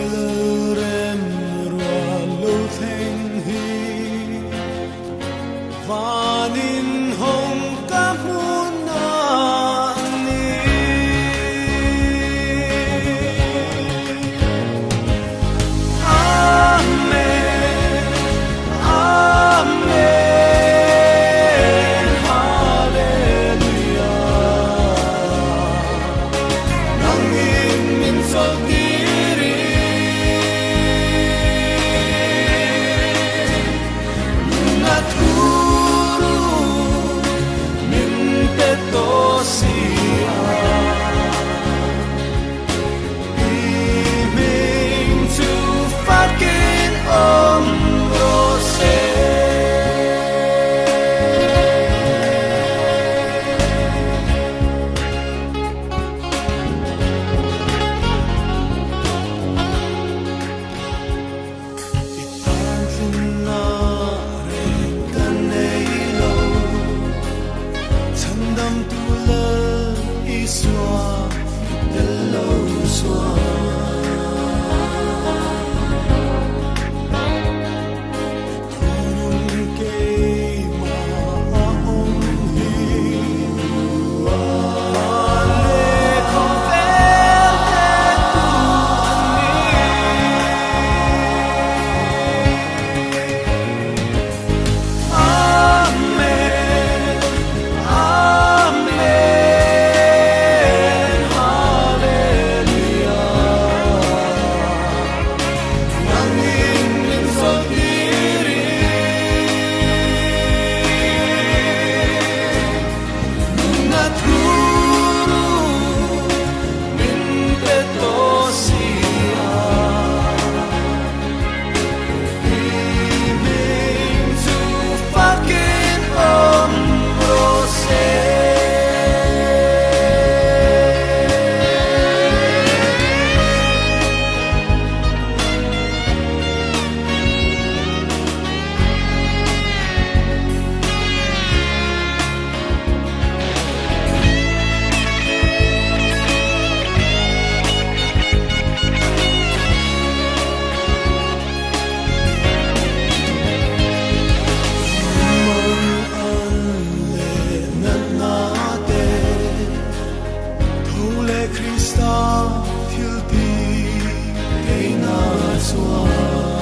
Sylr stop you'll they in our.